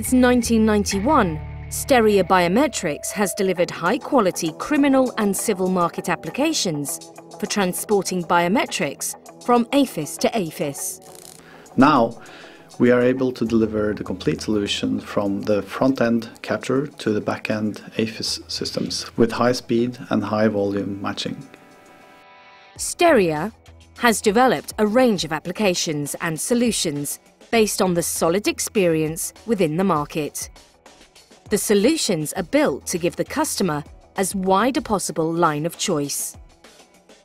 Since 1991, Steria Biometrics has delivered high-quality criminal and civil market applications for transporting biometrics from AFIS to AFIS. Now, we are able to deliver the complete solution from the front-end capture to the back-end AFIS systems with high speed and high volume matching. Steria has developed a range of applications and solutions based on the solid experience within the market. The solutions are built to give the customer as wide a possible line of choice.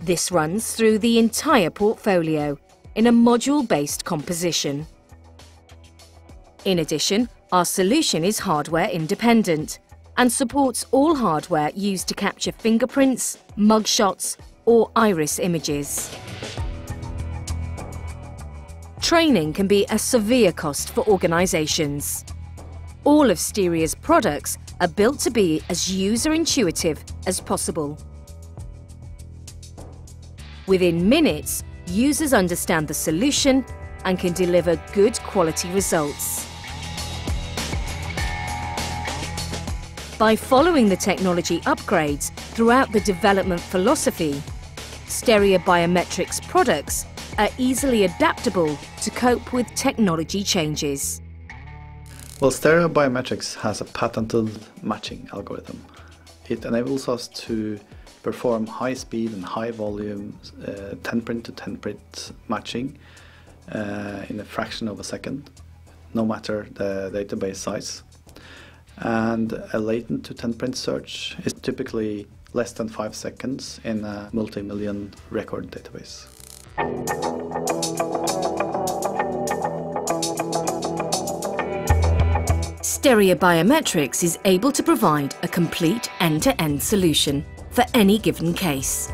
This runs through the entire portfolio in a module-based composition. In addition, our solution is hardware independent and supports all hardware used to capture fingerprints, mugshots or iris images. Training can be a severe cost for organisations. All of Steria's products are built to be as user-intuitive as possible. Within minutes, users understand the solution and can deliver good quality results. By following the technology upgrades throughout the development philosophy, Steria Biometrics products are easily adaptable to cope with technology changes. Well, Steria Biometrics has a patented matching algorithm. It enables us to perform high speed and high volume uh, 10 print to 10 print matching uh, in a fraction of a second, no matter the database size. And a latent to 10 print search is typically less than 5 seconds in a multi-million record database. Steria Biometrics is able to provide a complete end-to-end -end solution for any given case.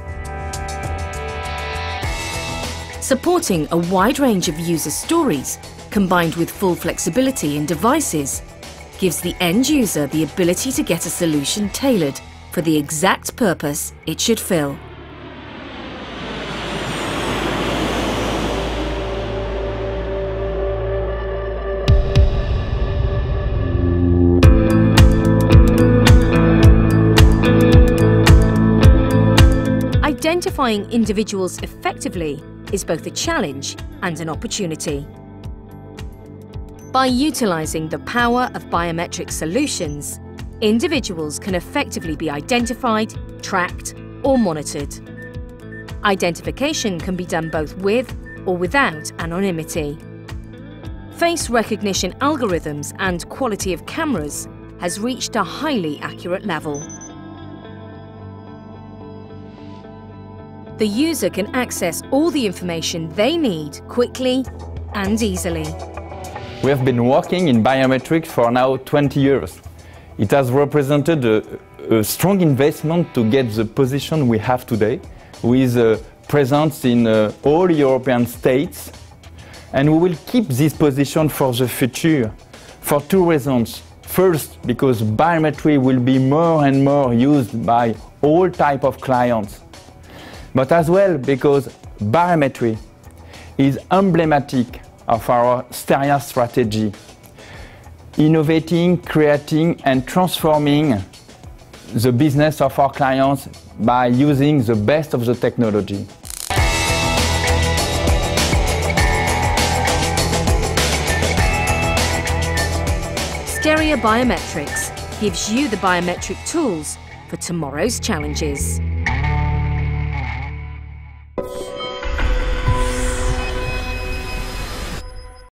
Supporting a wide range of user stories, combined with full flexibility in devices, gives the end user the ability to get a solution tailored for the exact purpose it should fill. Identifying individuals effectively is both a challenge and an opportunity. By utilising the power of biometric solutions, individuals can effectively be identified, tracked or monitored. Identification can be done both with or without anonymity. Face recognition algorithms and quality of cameras has reached a highly accurate level. the user can access all the information they need quickly and easily. We have been working in biometrics for now 20 years. It has represented a, a strong investment to get the position we have today, with presence in uh, all European states. And we will keep this position for the future for two reasons. First, because biometry will be more and more used by all type of clients but as well because biometry is emblematic of our Steria strategy, innovating, creating and transforming the business of our clients by using the best of the technology. Steria Biometrics gives you the biometric tools for tomorrow's challenges.